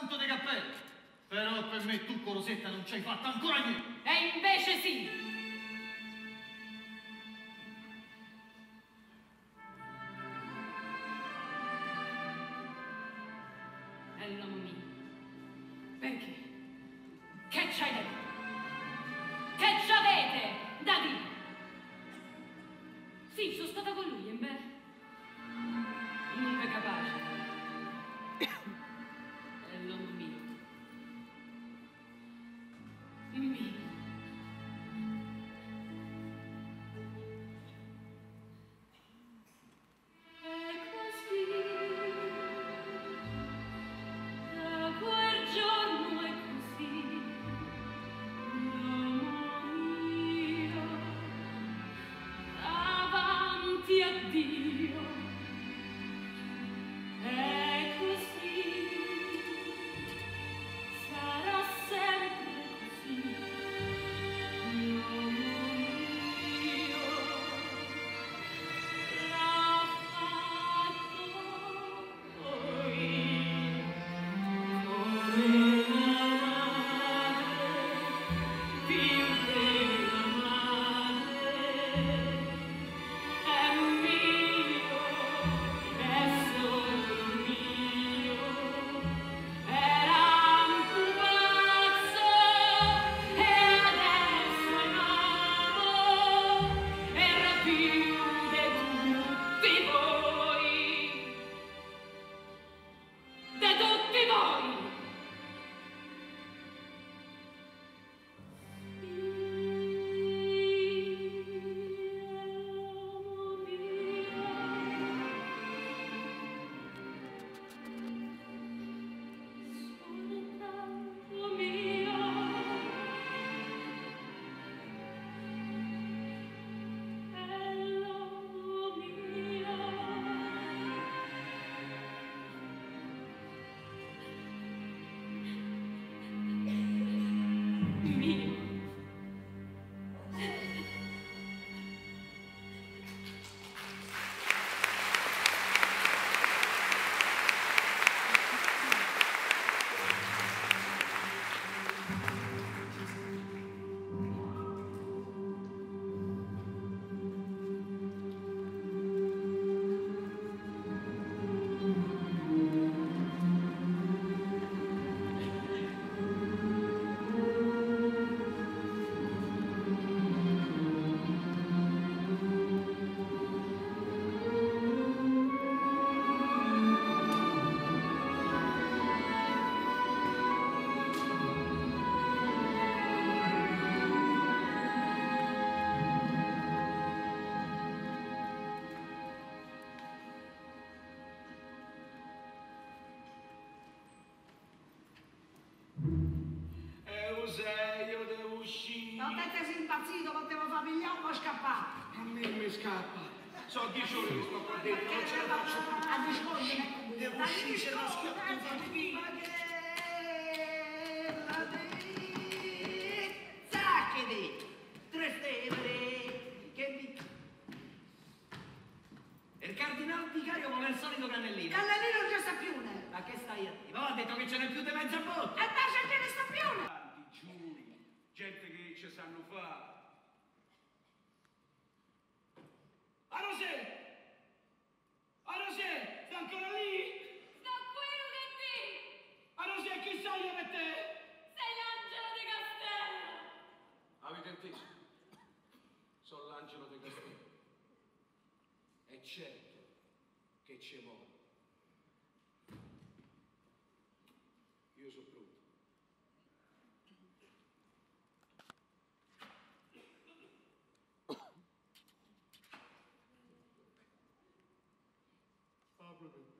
tanto di cappello. Però per me tu, Corosetta, non ci hai fatto ancora niente. E invece sì. È l'uomo mio. Perché? Mio Mio Eusebio devo uscire. Non te sei impazzito, potevo famigliare o scappare. A me mi scappa. So dieci ore che sto qua dentro, non ce la faccio più. A discorrere. Devo uscire, se no schioppo un famiglia. Zacchidi, tre stelle, che mi... Il cardinale vicario vuole il solito cannellino. Cannellino non ci sta più, ne. Ma che stai a dire? Ma ha detto che ce n'è più di mezza botta. E invece che ne sta più, ne. Tanti giuri, gente che ci sanno fare. A Rosè! A Rosè! Sta ancora lì? Sto quello che ti A Rosè, chi sa io per te? sei l'angelo di castello Avete inteso? Sono l'angelo del castello. È certo che ci muore. 앞으로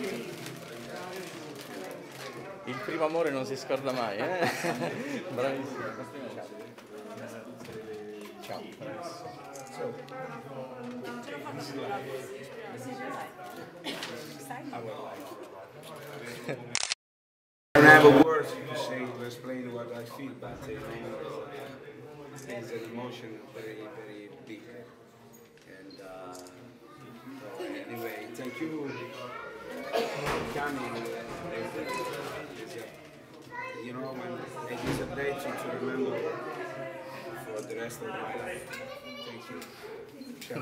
primo amore non si scorda mai, eh? Bravissimo. Ciao. Would like. I don't have a word to say to explain what I feel, but uh, it's an emotion very, very big. And uh, so anyway, thank you for coming. Yeah, You know, when it is a day to, remember for the rest of your life. Thank you.